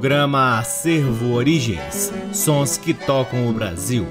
Programa Acervo Origens Sons que tocam o Brasil.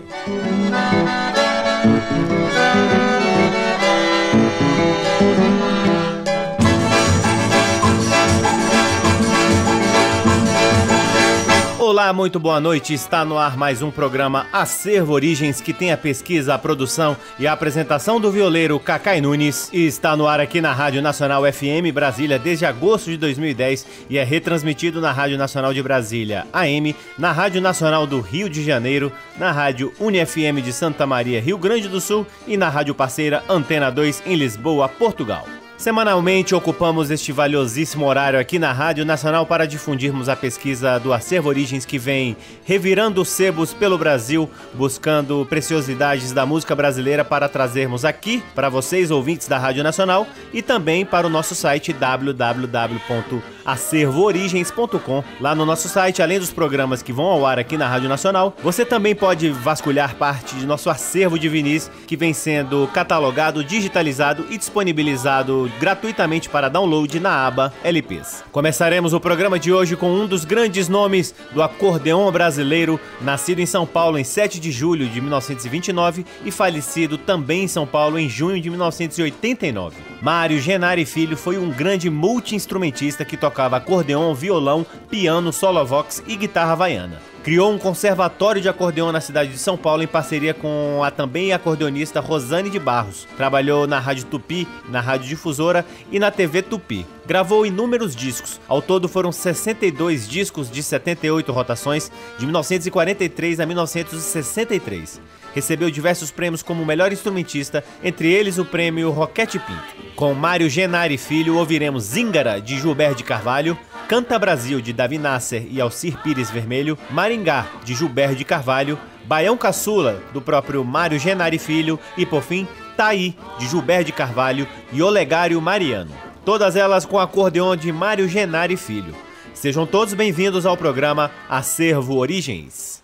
Olá, muito boa noite. Está no ar mais um programa Acervo Origens, que tem a pesquisa, a produção e a apresentação do violeiro Cacai Nunes. E está no ar aqui na Rádio Nacional FM Brasília desde agosto de 2010 e é retransmitido na Rádio Nacional de Brasília AM, na Rádio Nacional do Rio de Janeiro, na Rádio UniFM de Santa Maria, Rio Grande do Sul e na rádio parceira Antena 2 em Lisboa, Portugal. Semanalmente ocupamos este valiosíssimo horário aqui na Rádio Nacional para difundirmos a pesquisa do Acervo Origens que vem revirando sebos pelo Brasil, buscando preciosidades da música brasileira para trazermos aqui para vocês, ouvintes da Rádio Nacional, e também para o nosso site www.acervoorigens.com. Lá no nosso site, além dos programas que vão ao ar aqui na Rádio Nacional, você também pode vasculhar parte de nosso acervo de vinis que vem sendo catalogado, digitalizado e disponibilizado gratuitamente para download na aba LPs. Começaremos o programa de hoje com um dos grandes nomes do acordeon brasileiro, nascido em São Paulo em 7 de julho de 1929 e falecido também em São Paulo em junho de 1989. Mário Genari Filho foi um grande multi-instrumentista que tocava acordeon, violão, piano, solovox e guitarra havaiana. Criou um conservatório de acordeon na cidade de São Paulo em parceria com a também acordeonista Rosane de Barros. Trabalhou na Rádio Tupi, na Rádio Difusora e na TV Tupi. Gravou inúmeros discos. Ao todo foram 62 discos de 78 rotações, de 1943 a 1963 recebeu diversos prêmios como melhor instrumentista, entre eles o prêmio Roquete Pinto. Com Mário Genari Filho, ouviremos Zingara, de Gilberto de Carvalho, Canta Brasil, de Davi Nasser e Alcir Pires Vermelho, Maringá, de Gilberto de Carvalho, Baião Caçula, do próprio Mário Genari Filho e, por fim, Taí, de Gilberto de Carvalho e Olegário Mariano. Todas elas com acordeon de Mário Genari Filho. Sejam todos bem-vindos ao programa Acervo Origens.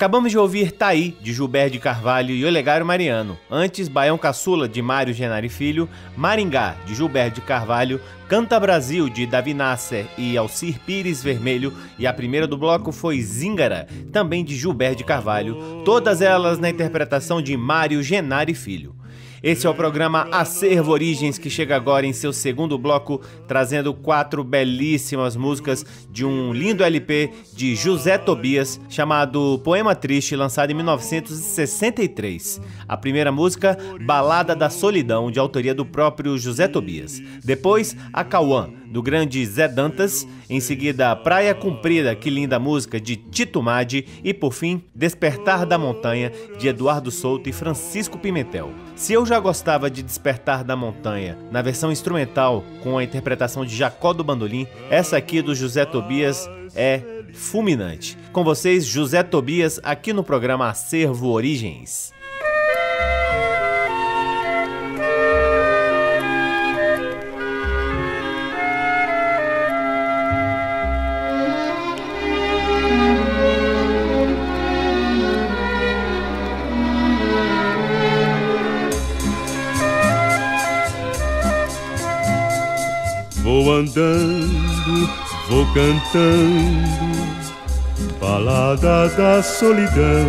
Acabamos de ouvir Taí, de Gilberto de Carvalho e Olegário Mariano. Antes, Baião Caçula, de Mário Genari Filho, Maringá, de Gilberto de Carvalho, Canta Brasil, de Davi Nasser e Alcir Pires Vermelho. E a primeira do bloco foi Zingara, também de Gilberto de Carvalho. Todas elas na interpretação de Mário Genari Filho. Esse é o programa Acervo Origens que chega agora em seu segundo bloco, trazendo quatro belíssimas músicas de um lindo LP de José Tobias chamado Poema Triste, lançado em 1963. A primeira música, Balada da Solidão, de autoria do próprio José Tobias. Depois, A Cauã, do grande Zé Dantas, em seguida Praia Comprida, que linda música, de Tito Madi, e por fim Despertar da Montanha, de Eduardo Souto e Francisco Pimentel. Se eu já gostava de Despertar da Montanha, na versão instrumental, com a interpretação de Jacó do Bandolim, essa aqui do José Tobias é fulminante. Com vocês, José Tobias, aqui no programa Acervo Origens. Cantando, balada da solidão,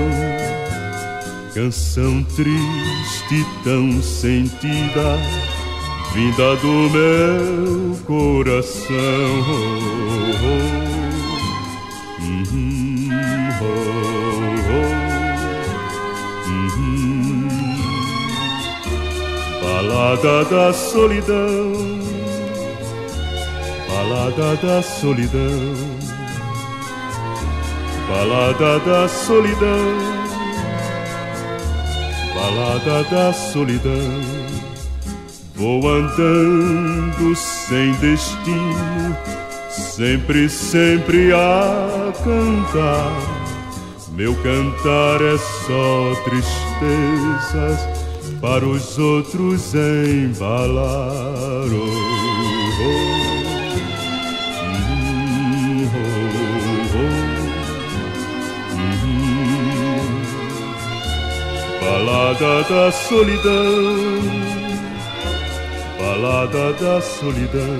canção triste tão sentida, vinda do meu coração. Oh, oh, uhum, oh, uhum. Balada da solidão Balada da solidão, balada da solidão, balada da solidão. Vou andando sem destino, sempre, sempre a cantar. Meu cantar é só tristezas para os outros embalar. Oh, oh. Balada da solidão, balada da solidão,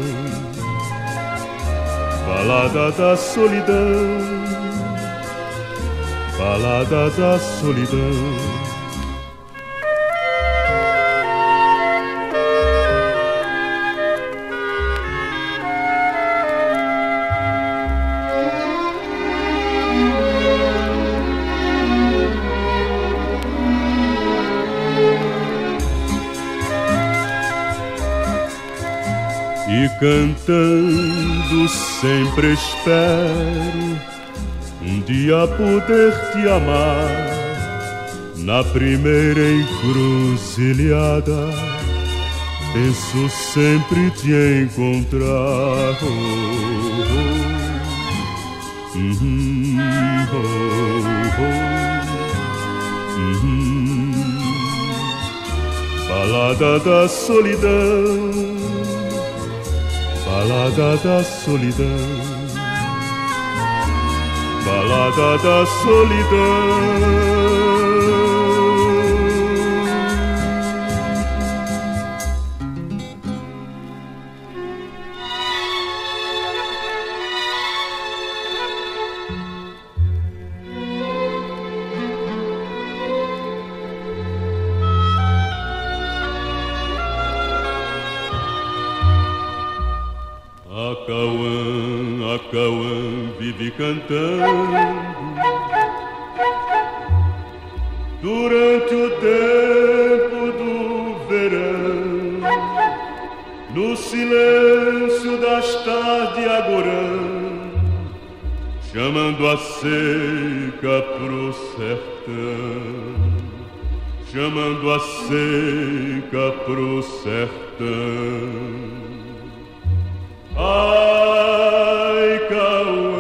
balada da solidão, balada da solidão. Cantando sempre espero um dia poder te amar na primeira encruzilhada. Penso sempre te encontrar. Oh, oh, uhum, oh, uhum. Balada da solidão Balada da solidão, balada da solidão. Cantando durante o tempo do verão, no silêncio das tardes agorã, chamando a seca pro sertão, chamando a seca pro sertão. Ai, Cauã.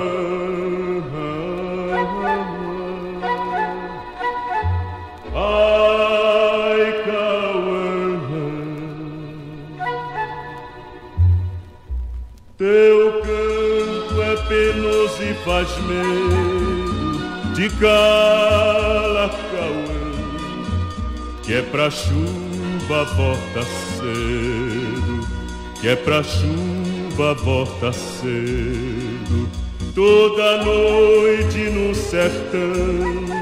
Faz medo, de Calacauã, que é pra chuva volta cedo, que é pra chuva volta cedo, toda noite no sertão.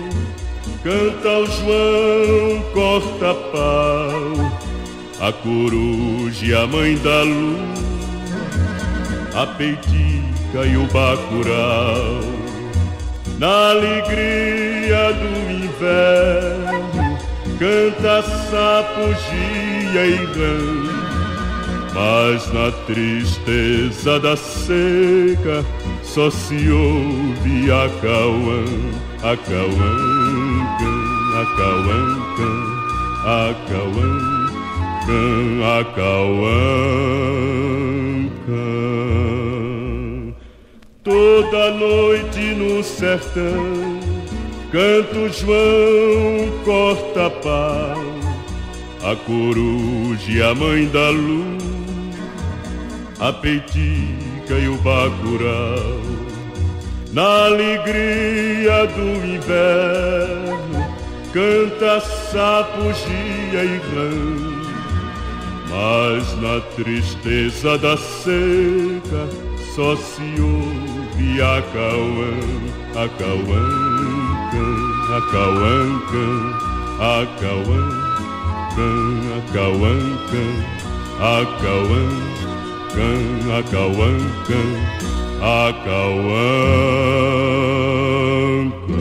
Canta o João, corta pau, a coruja a mãe da luz, a peitica e o bacurau na alegria do inverno, canta sapugia e rã. Mas na tristeza da seca só se ouve a cauã, a cauã, a cauã, a cauã, a cauã toda noite no sertão. Canto João corta pau, a coruja e a mãe da luz, a peitica e o bacurau. Na alegria do inverno, canta sapugia e rã. Mas na tristeza da seca só se ouve a cauã, a cauã, a cauã, a cauã, a cauã, a cauã, a cauã, a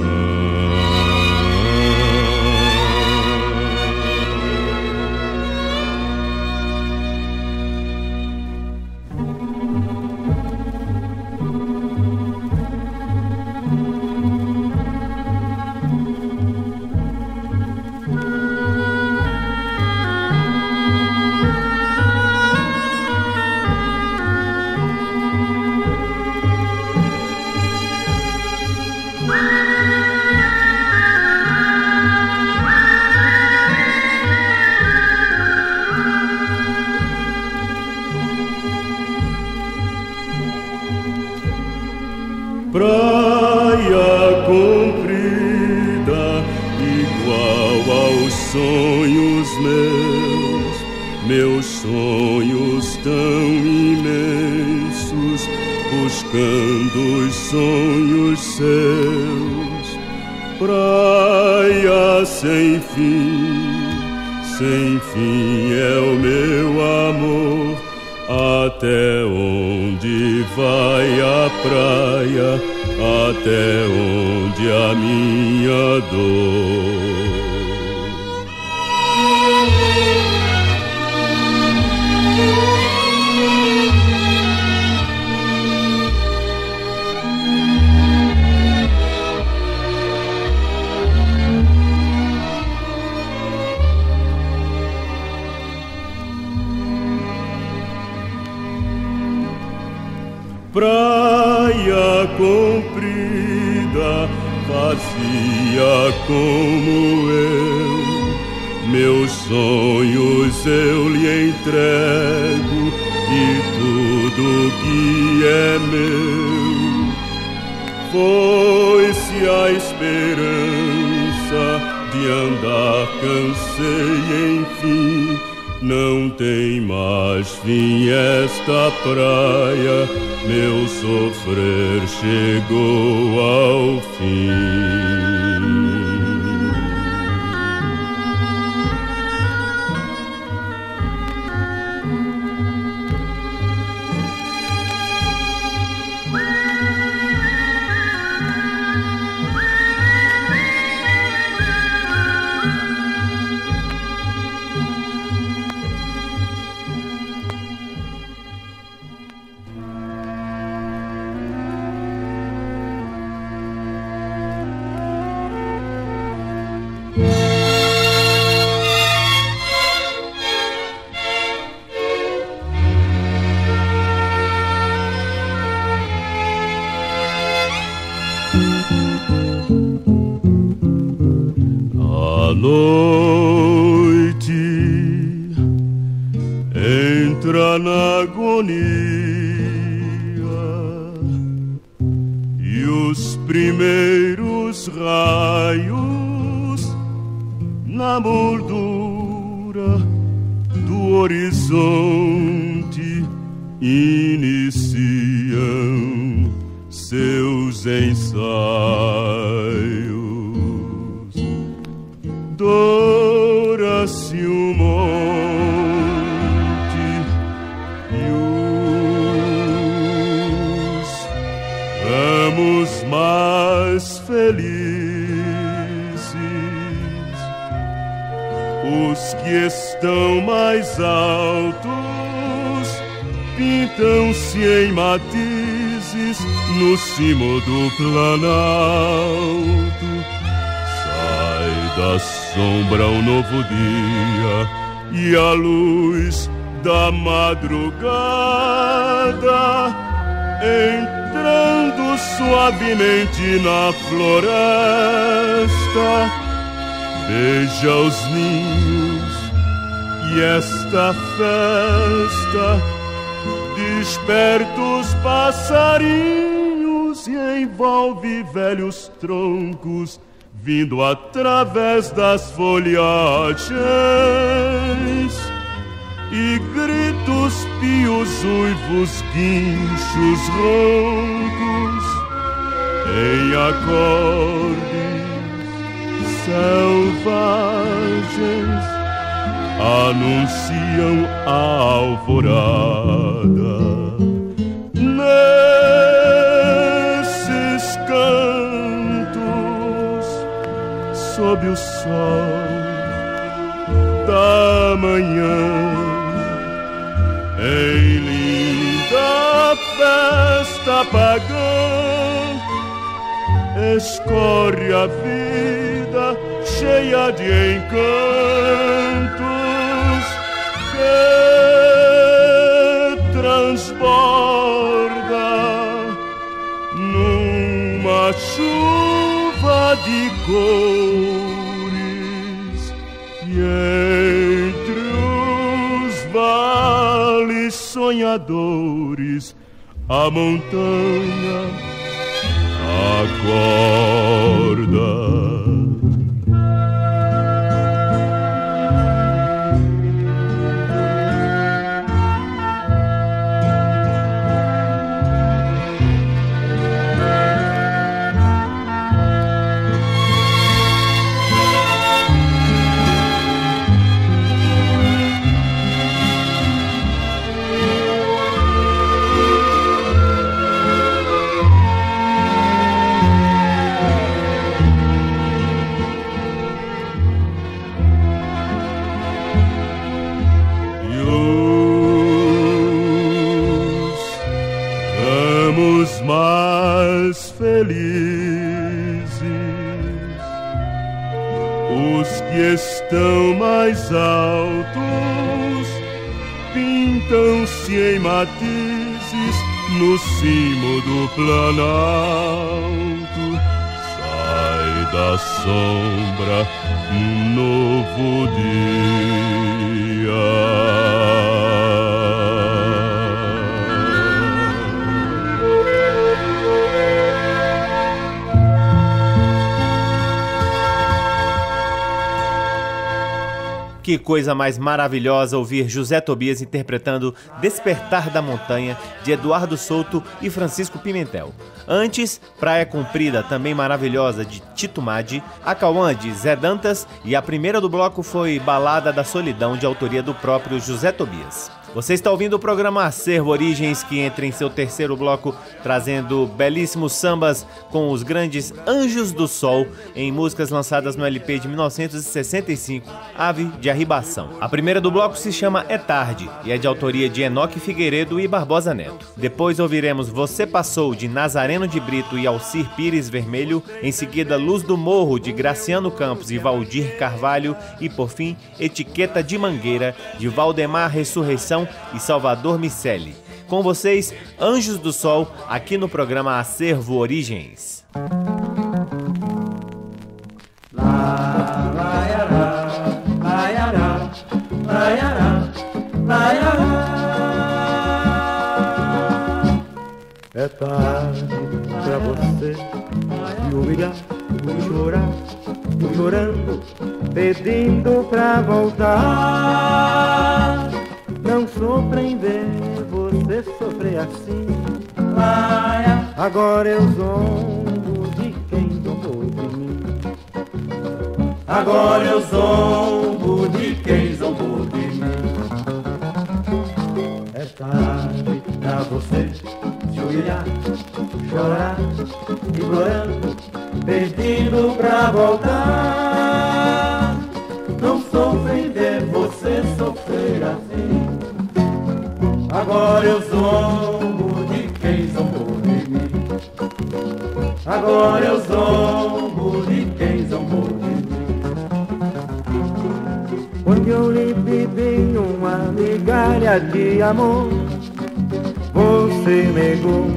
até onde a minha dor como eu. Meus sonhos eu lhe entrego e tudo que é meu. Foi-se a esperança de andar, cansei enfim. Não tem mais fim esta praia, meu sofrer chegou ao fim. Cauã. primeiros os raios na moldura do horizonte altos, pintam-se em matizes no cimo do planalto. Sai da sombra um novo dia e a luz da madrugada entrando suavemente na floresta. Veja os ninhos e esta festa desperta os passarinhos e envolve velhos troncos vindo através das folhagens e gritos pios, uivos, guinchos roncos em acordes selvagens anunciam a alvorada. Nesses cantos, sob o sol da manhã, em linda festa pagã, escorre a vida cheia de encantos transborda numa chuva de cores e entre os vales sonhadores a montanha acorda. Mais altos, pintam-se em matizes no cimo do planalto. Sai da sombra um novo dia. Que coisa mais maravilhosa ouvir José Tobias interpretando Despertar da Montanha de Eduardo Souto e Francisco Pimentel. Antes, Praia Comprida, também maravilhosa, de Tito Madi, Acauã de Zé Dantas e a primeira do bloco foi Balada da Solidão, de autoria do próprio José Tobias. Você está ouvindo o programa Acervo Origens, que entra em seu terceiro bloco, trazendo belíssimos sambas com os grandes Anjos do Sol, em músicas lançadas no LP de 1965, Ave de Arribação. A primeira do bloco se chama É Tarde, e é de autoria de Enoque Figueiredo e Barbosa Neto. Depois ouviremos Você Passou, de Nazareno de Brito e Alcir Pires Vermelho, em seguida Luz do Morro, de Graciano Campos e Valdir Carvalho, e por fim, Etiqueta de Mangueira, de Valdemar Ressurreição e Salvador Micelli. Com vocês, Anjos do Sol, aqui no programa Acervo Origens. É tarde pra você me humilhar, chorar, me chorando, pedindo pra voltar. Não sofra em ver você sofrer assim. Agora eu zombo de quem zombou de mim. Agora eu zombo de quem zombou de mim. É tarde pra você se humilhar, chorar, implorando, pedindo pra voltar. Não sofre ver Agora eu zombo de quem zombou de mim. Agora eu zombo de quem zombou de mim. Quando eu lhe pedi uma migalha de amor, você negou.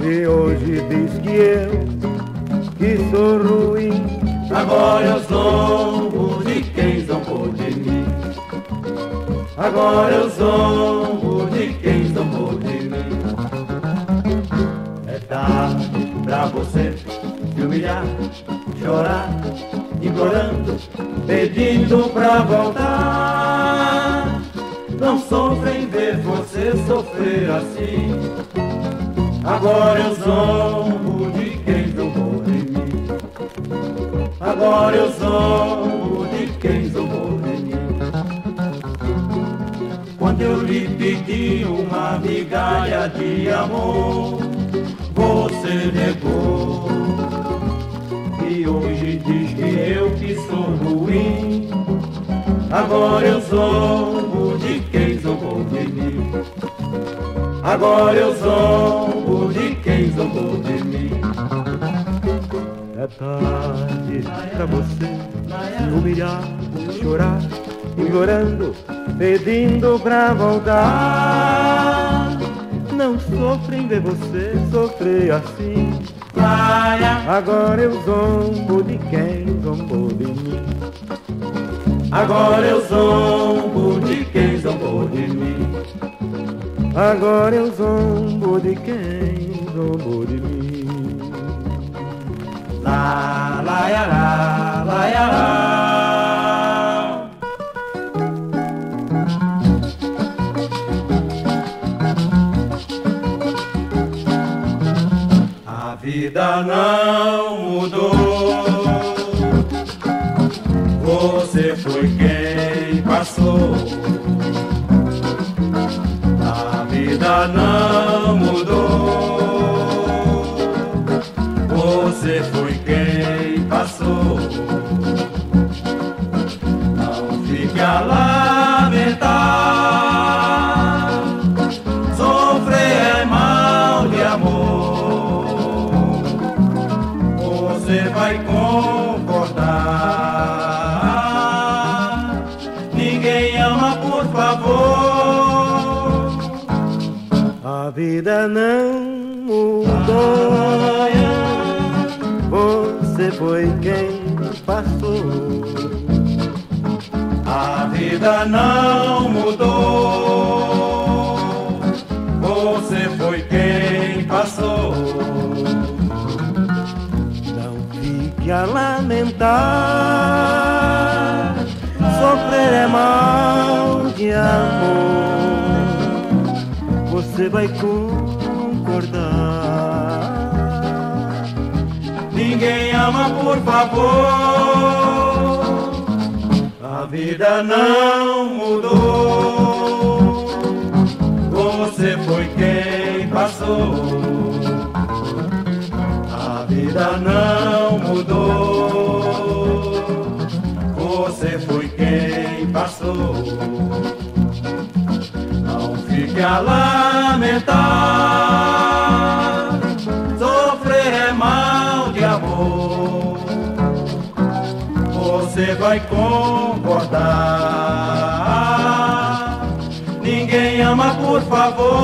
E hoje diz que eu, que sou ruim. Agora eu zombo Agora eu zombo de quem zombou de mim. É tarde pra você se humilhar, chorar, implorando, pedindo pra voltar. Não sofre em ver você sofrer assim. Agora eu zombo de quem zombou de mim. Agora eu zombo eu lhe pedi uma migalha de amor, você negou. E hoje diz que eu que sou ruim. Agora eu zombo de quem zombou de mim. Agora eu zombo de quem zombou de mim. É tarde pra você se humilhar, chorar, implorando, pedindo pra voltar. Não sofre em ver você sofrer assim. Agora eu zombo de quem zombou de mim. Agora eu zombo de quem zombou de mim. Agora eu zombo de quem zombou de mim. Lá, lá, lá, lá, ya, lá. Vida não mudou. Você foi quem passou. A vida não vida não mudou. Você foi quem passou. A vida não mudou. Você foi quem passou. Não fique a lamentar. Sofrer é mal de amor. Você vai concordar. Ninguém ama, por favor. A vida não mudou. Você foi quem passou. A vida não mudou. Você foi quem passou. Fique a lamentar. Sofrer é mal de amor. Você vai concordar. Ninguém ama, por favor.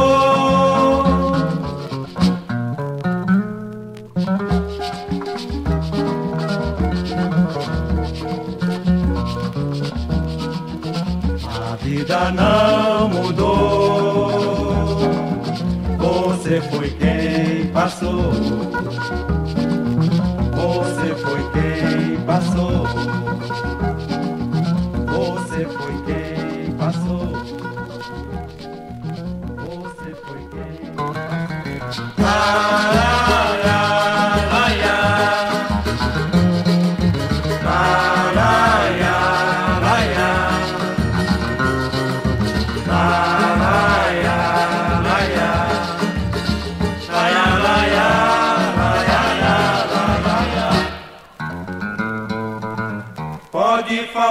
A vida não passou. Você foi quem passou. Você foi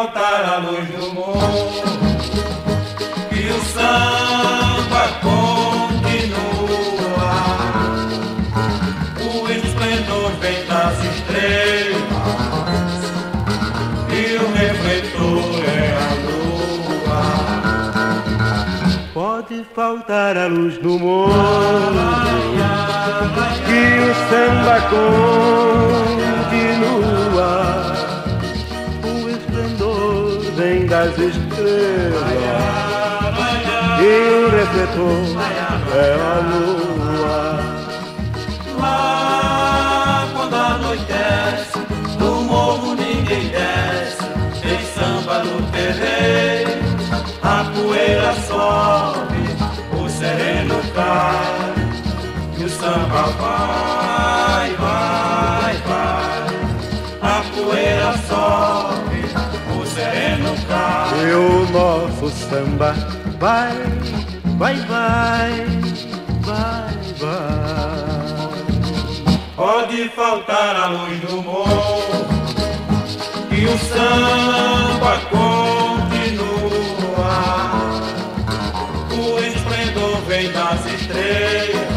faltar a luz do mundo e o samba continua. O esplendor vem das estrelas e o refletor é a lua. Pode faltar a luz do mundo que o samba continua. Das estrelas. E o refletor é a lua. Lá quando anoitece, no morro ninguém desce, tem samba no terreiro, a poeira sobe, o sereno cai, e o samba vai, vai, vai, a poeira sobe, o nosso samba vai, vai, vai, vai, vai. Pode faltar a luz do morro e o samba continua. O esplendor vem das estrelas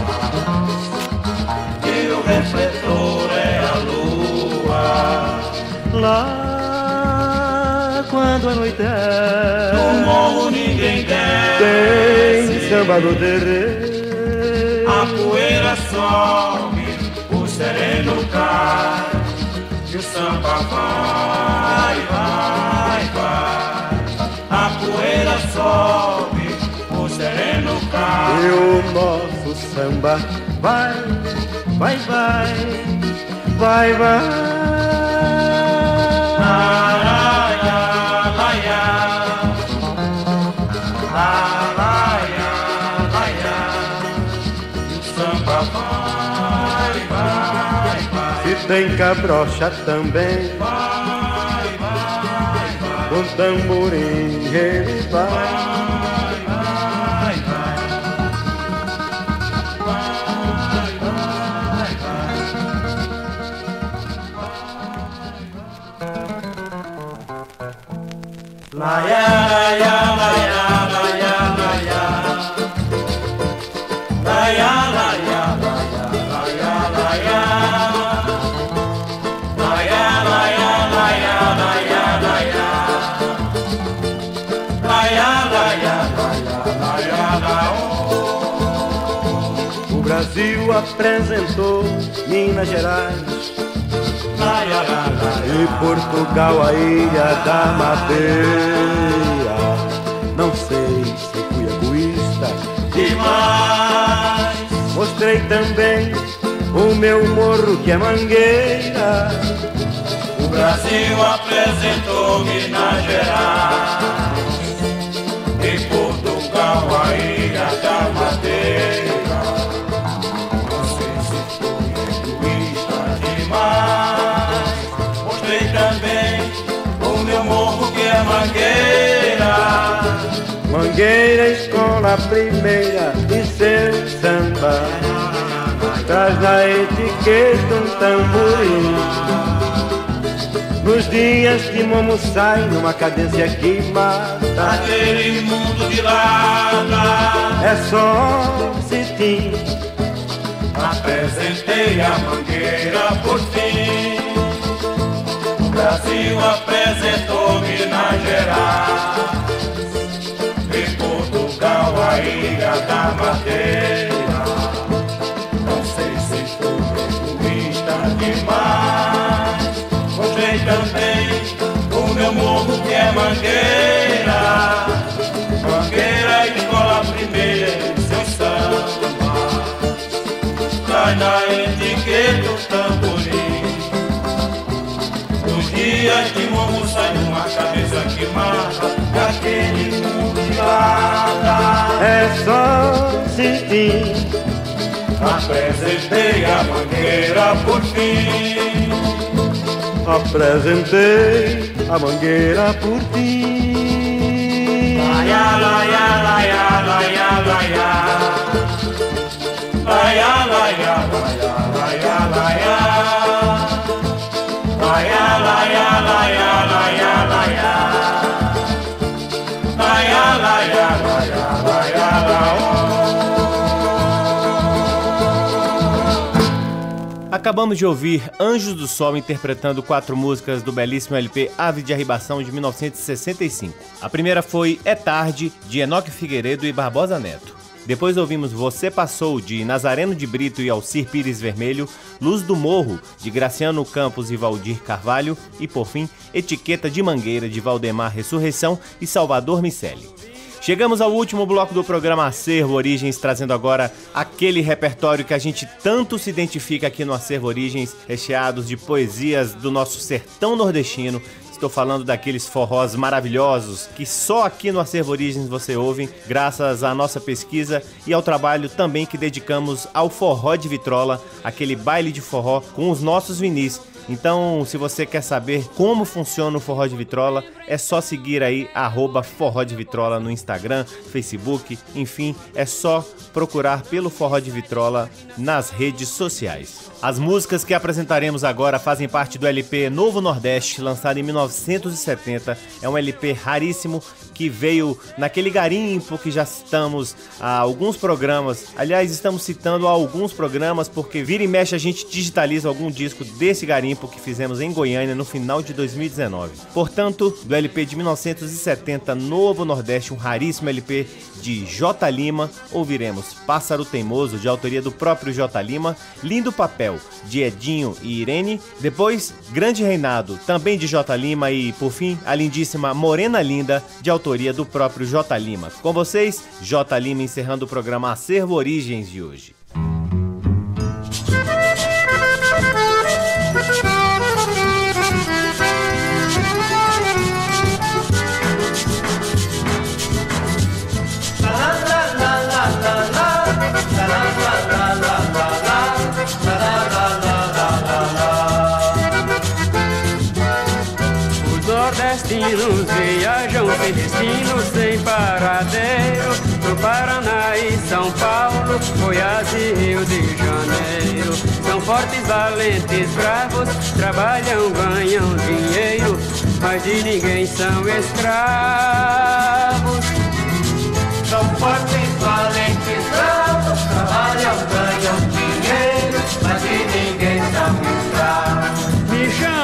e o refletor é a lua. Lá quando anoitece, No morro ninguém tem desce, samba no terreiro. a poeira sobe, o sereno cai, e o samba vai, vai, vai. A poeira sobe, o sereno cai. E o nosso samba vai, vai, vai, vai, vai. Laia, tem cabrocha também, Vai, vai, vai. com tamborim ele vai. Vai, vai, vai. Laia, laia, laia. Laia, laia, Brasil apresentou Minas Gerais e Portugal a ilha da Madeira. Não sei se fui egoísta, Demais. mostrei também o meu morro que é mangueira. O Brasil apresentou Minas Gerais Também o meu morro que é Mangueira. Mangueira, escola primeira e seu samba. Traz na etiqueta um tamborim. Nos dias que Momo sai numa cadência que mata. Aquele mundo de lata. É só cetim, Apresentei a mangueira por fim. Brasil apresentou Minas Gerais. E Portugal a ilha da Madeira. Não sei se fui egoísta demais. Mostrei também o meu morro que é mangueira. Mangueira, escola primeira e seu samba. Traz na etiqueta dias Nordeste, morro sai uma cabeça que marcha mundo de lá. É só sentir. Apresentei a mangueira por fim. Apresentei a mangueira por ti. Laia, laia, laia, laia, laia. Laia, laia, laia, laia, laia. Acabamos de ouvir Anjos do Sol interpretando quatro músicas do belíssimo LP Ave de Arribação de 1965. A primeira foi É Tarde, de Enoque Figueiredo e Barbosa Neto. Depois ouvimos Você Passou, de Nazareno de Brito e Alcir Pires Vermelho, Luz do Morro, de Graciano Campos e Valdir Carvalho, e por fim, Etiqueta de Mangueira, de Valdemar Ressurreição e Salvador Miceli. Chegamos ao último bloco do programa Acervo Origens, trazendo agora aquele repertório que a gente tanto se identifica aqui no Acervo Origens, recheados de poesias do nosso sertão nordestino. Estou falando daqueles forrós maravilhosos que só aqui no Acervo Origens você ouve, graças à nossa pesquisa e ao trabalho também que dedicamos ao forró de vitrola, aquele baile de forró com os nossos vinis então, se você quer saber como funciona o Forró de Vitrola, é só seguir aí arroba Forró de Vitrola no Instagram, Facebook, enfim, é só procurar pelo Forró de Vitrola nas redes sociais. As músicas que apresentaremos agora fazem parte do LP Novo Nordeste, lançado em 1970. É um LP raríssimo que veio naquele garimpo que já citamos há alguns programas. Aliás, estamos citando alguns programas porque vira e mexe a gente digitaliza algum disco desse garimpo que fizemos em Goiânia no final de 2019. Portanto, do LP de 1970 Novo Nordeste, um raríssimo LP de J Lima, ouviremos Pássaro Teimoso de autoria do próprio J Lima, Lindo Papel de Edinho e Irene, depois Grande Reinado, também de J Lima e por fim a lindíssima Morena Linda de autoria do próprio J. Lima. Com vocês, J. Lima encerrando o programa Acervo Origens de hoje. Sem destino, sem paradeiro. Do Paraná e São Paulo, Goiás e Rio de Janeiro. São fortes, valentes, bravos, trabalham, ganham dinheiro, mas de ninguém são escravos. São fortes, valentes, bravos, trabalham, ganham dinheiro, mas de ninguém são escravos.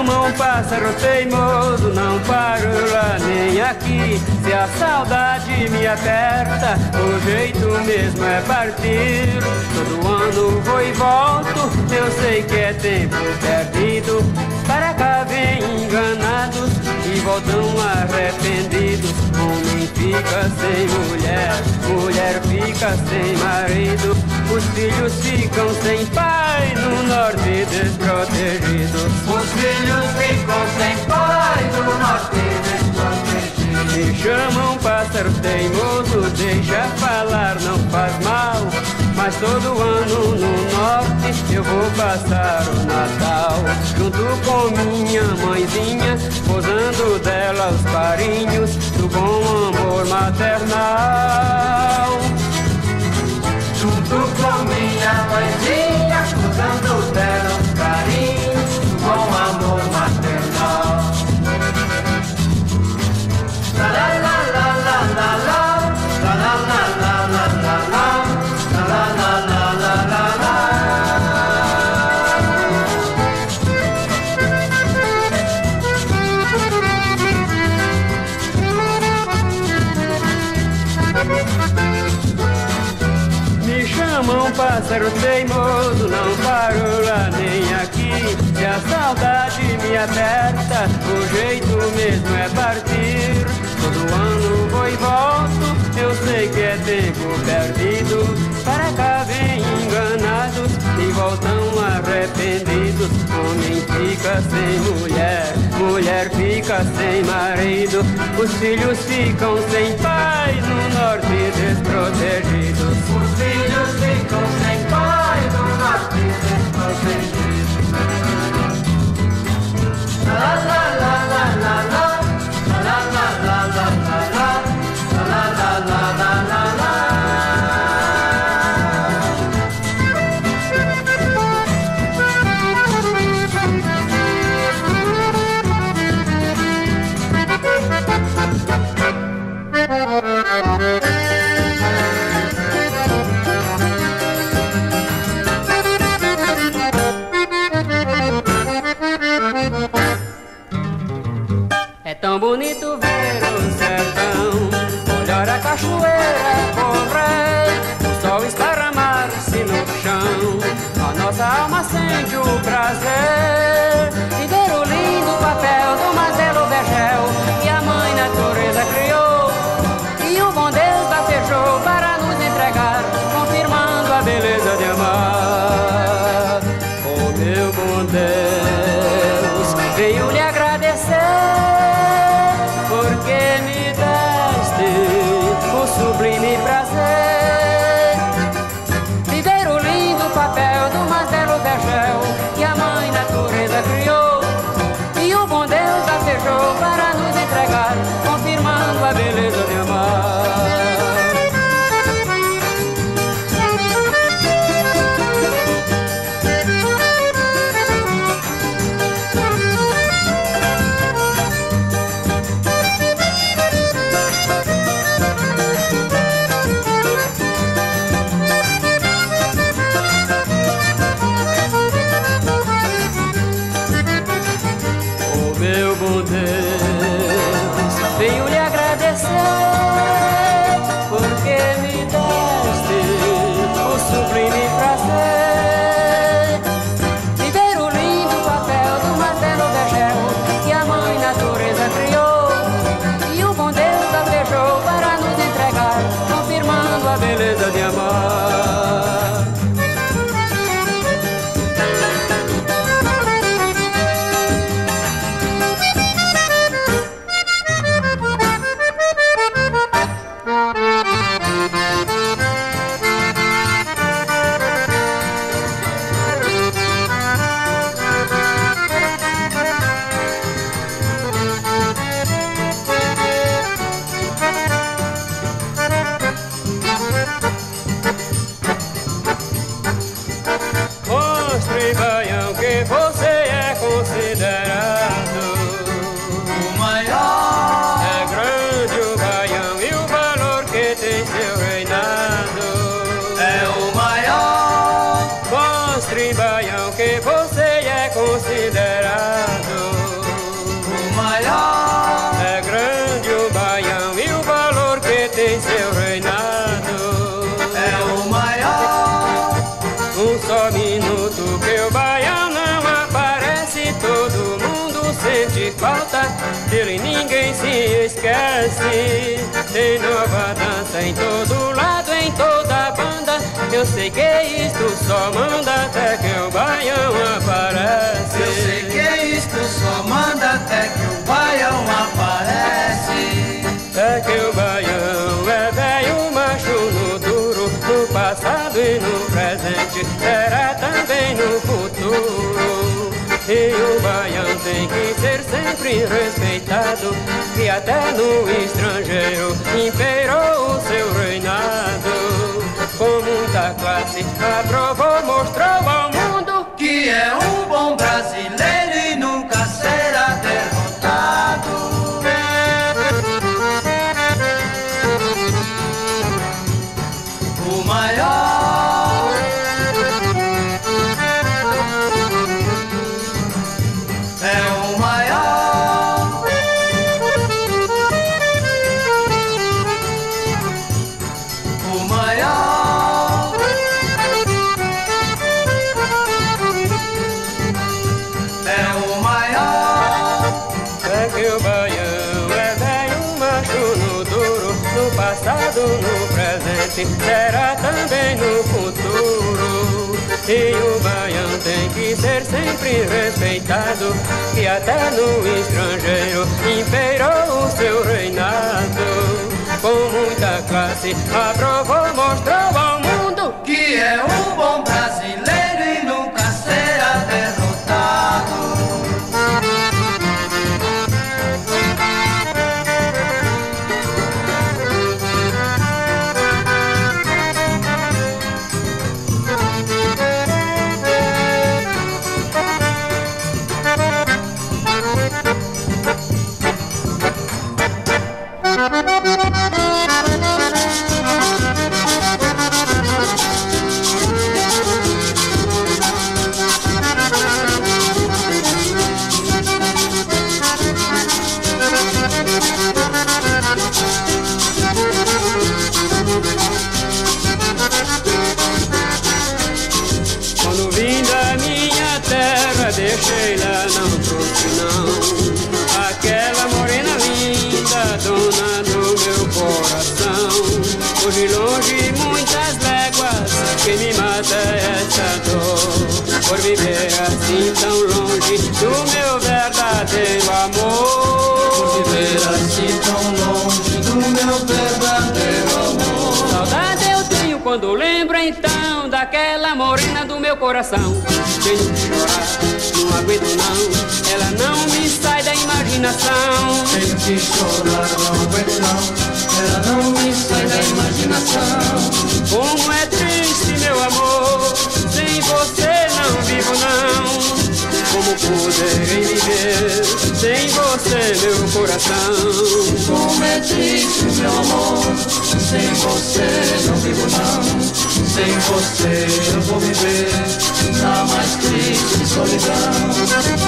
Me chamam pássaro teimoso, não paro lá nem aqui. Se a saudade me aperta, o jeito mesmo é partir. Todo ano vou e volto, eu sei que é tempo perdido. Para cá vem enganados e voltam arrependidos. Homem fica sem mulher, mulher fica sem marido. Os filhos ficam sem pai no norte desprotegido. Os filhos ficam sem pai no norte desprotegido. Me chamam pássaro teimoso, deixa falar, não faz mal. Mas todo ano no norte eu vou passar o Natal Junto com minha mãezinha, posando dela os carinhos Do bom amor maternal Junto com minha mãezinha, posando dela os carinhos Do bom amor maternal. La la la saudade me aperta, o jeito mesmo é partir. Todo ano vou e volto, eu sei que é tempo perdido. Para cá vem enganados e voltam arrependidos. Homem fica sem mulher, mulher fica sem marido. Os filhos ficam sem pai no norte desprotegidos. Os filhos ficam sem pai no norte desprotegidos. la not. acende o prazer. dance. Tem nova dança em todo lado, em toda banda. Eu sei que isto só manda até que o baião aparece. Eu sei que isto só manda até que o baião aparece. É que o baião é velho, macho no duro, no passado e no presente. Era o baiano tem que ser sempre respeitado, que até no estrangeiro imperou o seu reinado. Com muita classe, aprovou, mostrou ao mundo que é um bom brasileiro. o maior. É que o banho é bem um macho no duro, no passado, no presente, será também no futuro. E o baião tem que ser sempre respeitado, que até no estrangeiro imperou o seu reinado. Com muita classe, aprovou, mostrou ao mundo que é um bom brasileiro. Quando morena do meu coração. Tenho que chorar, não aguento não, ela não me sai da imaginação. Tenho que chorar, não aguento não. Ela não me sai da imaginação. Como é triste meu amor, sem você não vivo não. Como poderei viver sem você meu coração? Como é triste, meu amor. Sem você não vivo não. Sem você eu vou viver na mais triste solidão.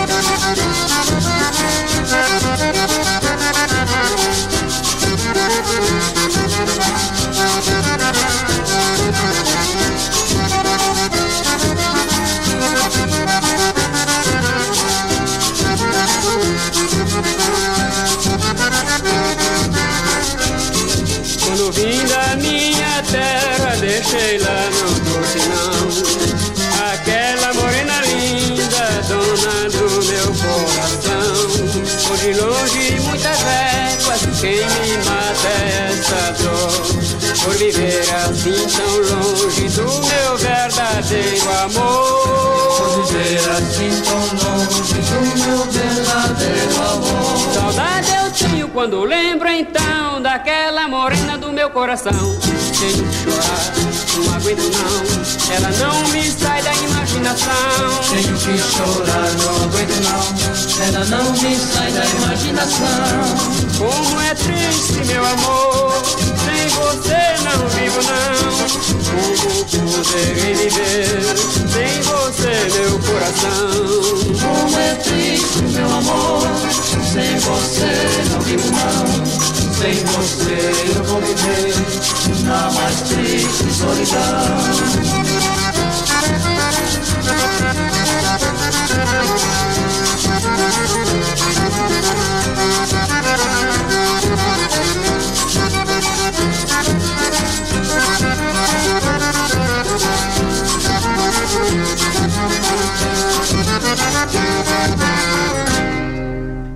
Lá, não trouxe não. Aquela morena linda, dona do meu coração. Hoje longe, muitas réguas, quem me mata é essa dor. Por viver assim tão longe do meu verdadeiro amor. Por viver assim tão longe do meu verdadeiro amor. Saudade eu tenho quando lembro então daquela morena do meu coração. Tenho que chorar, não aguento não, ela não me sai da imaginação. Tenho que chorar, não aguento não. Ela não me sai da imaginação. Como é triste meu amor, sem você não vivo não. Como poderei viver sem você meu coração? Como é triste, meu amor. Sem você não vivo não. Sem você eu vou viver na mais triste solidão.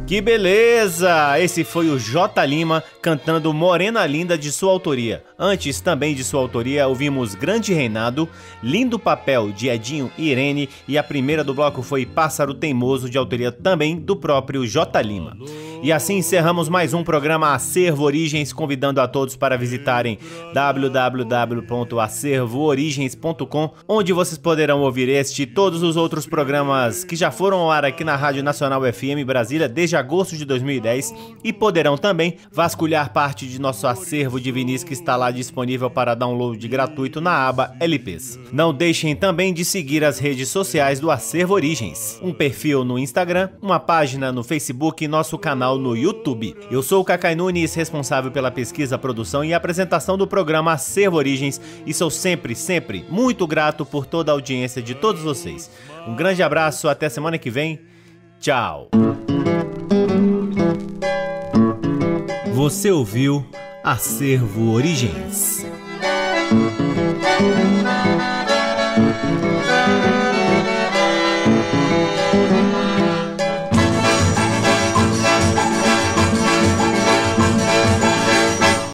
Que beleza! Esse foi o J Lima cantando Morena Linda de sua autoria. Antes, também de sua autoria, ouvimos Grande Reinado, Lindo Papel de Edinho e Irene e a primeira do bloco foi Pássaro Teimoso de autoria também do próprio J Lima. E assim encerramos mais um programa Acervo Origens, convidando a todos para visitarem www.acervoorigens.com, onde vocês poderão ouvir este e todos os outros programas que já foram ao ar aqui na Rádio Nacional FM Brasília desde agosto de 2010 e poderão também vasculhar parte de nosso acervo de vinis que está lá disponível para download gratuito na aba LPs. Não deixem também de seguir as redes sociais do Acervo Origens, um perfil no Instagram, uma página no Facebook e nosso canal no YouTube. Eu sou o Cacai Nunes, responsável pela pesquisa, produção e apresentação do programa Acervo Origens e sou sempre, sempre muito grato por toda a audiência de todos vocês. Um grande abraço, até semana que vem. Tchau. Você ouviu Acervo Origens.